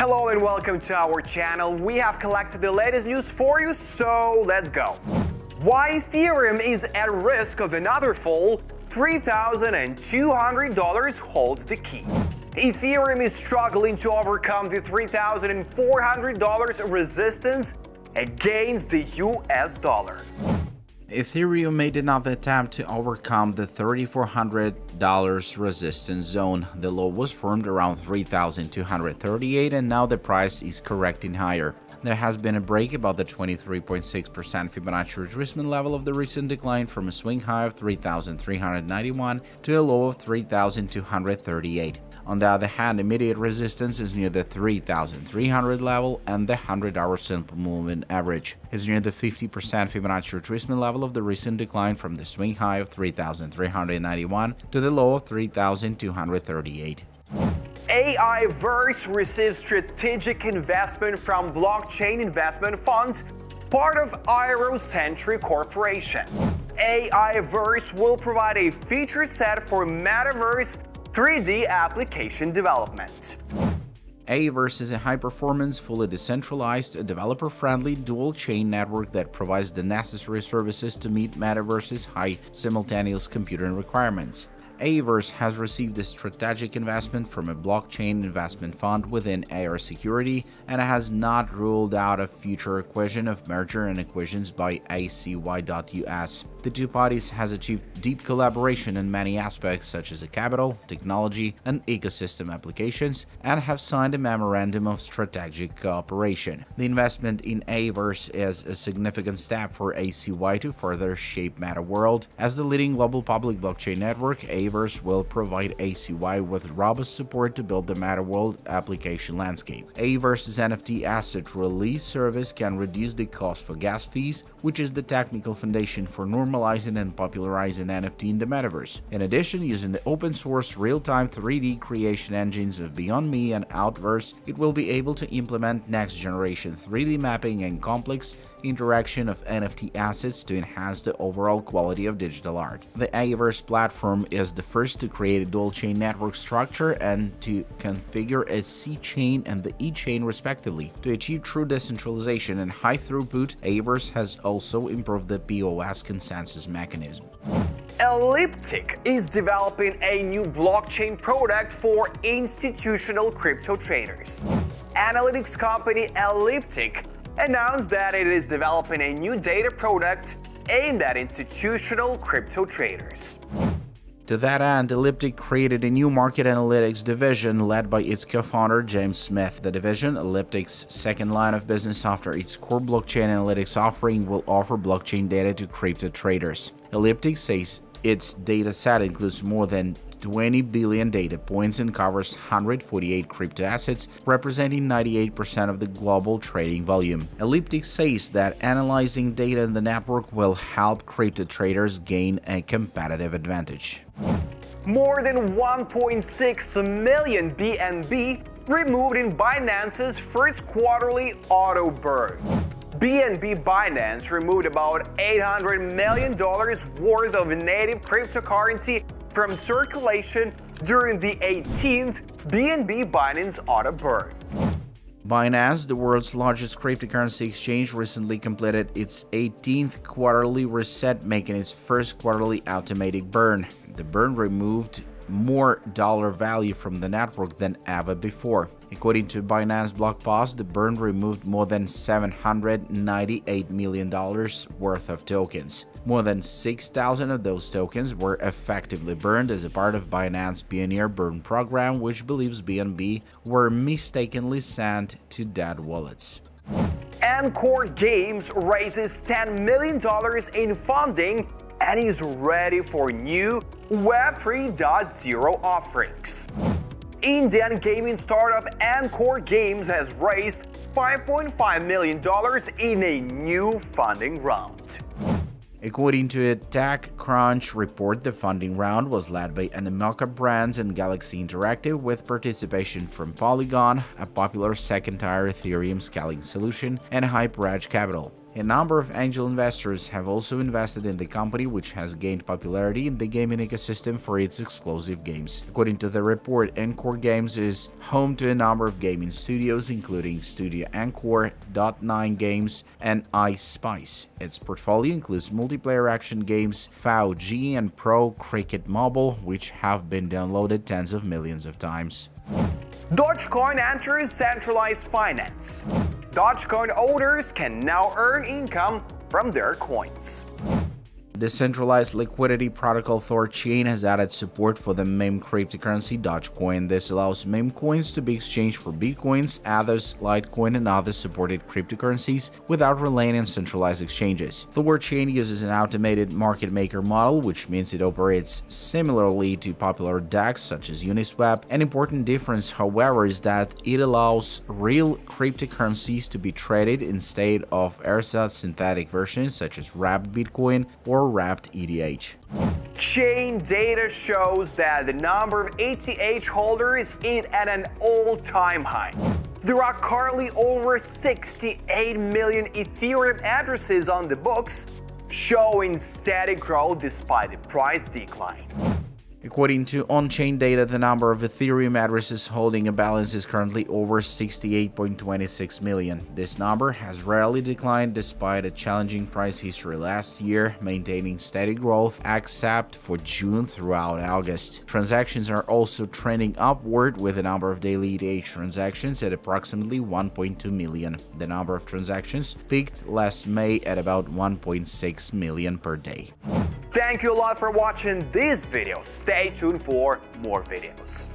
Hello and welcome to our channel. We have collected the latest news for you, so let's go. Why Ethereum is at risk of another fall, $3,200 holds the key. Ethereum is struggling to overcome the $3,400 resistance against the US dollar. Ethereum made another attempt to overcome the $3,400 resistance zone. The low was formed around 3,238 and now the price is correcting higher. There has been a break about the 23.6% Fibonacci retracement level of the recent decline from a swing high of 3,391 to a low of 3,238. On the other hand, immediate resistance is near the 3300 level and the 100-hour simple moving average is near the 50% Fibonacci retracement level of the recent decline from the swing high of 3391 to the low of 3238. AIverse receives strategic investment from blockchain investment funds, part of AeroCentury Corporation. AIverse will provide a feature set for metaverse 3D application development. AIverse is a high-performance, fully decentralized, developer-friendly dual-chain network that provides the necessary services to meet Metaverse's high simultaneous computing requirements. AIverse has received a strategic investment from a blockchain investment fund within AeroCentury and has not ruled out a future acquisition of merger and acquisitions by ACY.US. The two parties has achieved deep collaboration in many aspects such as capital, technology, and ecosystem applications and have signed a memorandum of strategic cooperation. The investment in AIverse is a significant step for ACY to further shape Meta World as the leading global public blockchain network. AIverse will provide ACY with robust support to build the Meta World application landscape. AIverse's NFT asset release service can reduce the cost for gas fees, which is the technical foundation for normalizing and popularizing NFT in the metaverse. In addition, using the open source real-time 3D creation engines of BeyondMe and Outverse, it will be able to implement next generation 3D mapping and complex interaction of NFT assets to enhance the overall quality of digital art. The AIverse platform is the first to create a dual chain network structure and to configure a C chain and the E chain respectively. To achieve true decentralization and high throughput, AIverse has also improved the POS consensus mechanism. Elliptic is developing a new blockchain product for institutional crypto traders. Analytics company Elliptic announced that it is developing a new data product aimed at institutional crypto traders. To that end, Elliptic created a new market analytics division led by its co-founder James Smith. The division, Elliptic's second line of business after its core blockchain analytics offering, will offer blockchain data to crypto traders. Elliptic says its data set includes more than 20 billion data points and covers 148 crypto assets, representing 98% of the global trading volume. Elliptic says that analyzing data in the network will help crypto traders gain a competitive advantage. More than 1.6 million BNB removed in Binance's first quarterly auto burn. BNB Binance removed about $800 million worth of native cryptocurrency from circulation during the 18th BNB Binance auto burn. Binance, the world's largest cryptocurrency exchange, recently completed its 18th quarterly reset, making its first quarterly automatic burn. The burn removed more dollar value from the network than ever before. According to Binance blog post, the burn removed more than $798 million worth of tokens. More than 6,000 of those tokens were effectively burned as a part of Binance Pioneer Burn program, which believes BNB were mistakenly sent to dead wallets. nCore Games raises $10 million in funding and is ready for new Web 3.0 offerings. Indian gaming startup nCore Games has raised $5.5 million in a new funding round. According to a TechCrunch report, the funding round was led by Animoca Brands and Galaxy Interactive with participation from Polygon, a popular second-tier Ethereum scaling solution, and HyperEdge Capital. A number of angel investors have also invested in the company, which has gained popularity in the gaming ecosystem for its exclusive games. According to the report, nCore Games is home to a number of gaming studios, including Studio nCore, Dot9 Games, and Ice Spice. Its portfolio includes multiplayer action games, FAU-G and Pro Cricket Mobile, which have been downloaded tens of millions of times. Dogecoin enters centralized finance. Dogecoin owners can now earn income from their coins. The decentralized liquidity protocol Thorchain has added support for the meme cryptocurrency Dogecoin. This allows meme coins to be exchanged for bitcoins, others, Litecoin, and other supported cryptocurrencies without relying on centralized exchanges. Thorchain uses an automated market maker model, which means it operates similarly to popular DEX such as Uniswap. An important difference, however, is that it allows real cryptocurrencies to be traded instead of ersatz synthetic versions such as wrapped Bitcoin or wrapped ETH. Chain data shows that the number of ETH holders is at an all-time high. There are currently over 68 million Ethereum addresses on the books, showing steady growth despite the price decline. According to on-chain data, the number of Ethereum addresses holding a balance is currently over 68.26 million. This number has rarely declined despite a challenging price history last year, maintaining steady growth except for June throughout August. Transactions are also trending upward with the number of daily ETH transactions at approximately 1.2 million. The number of transactions peaked last May at about 1.6 million per day. Thank you a lot for watching this video. Stay tuned for more videos.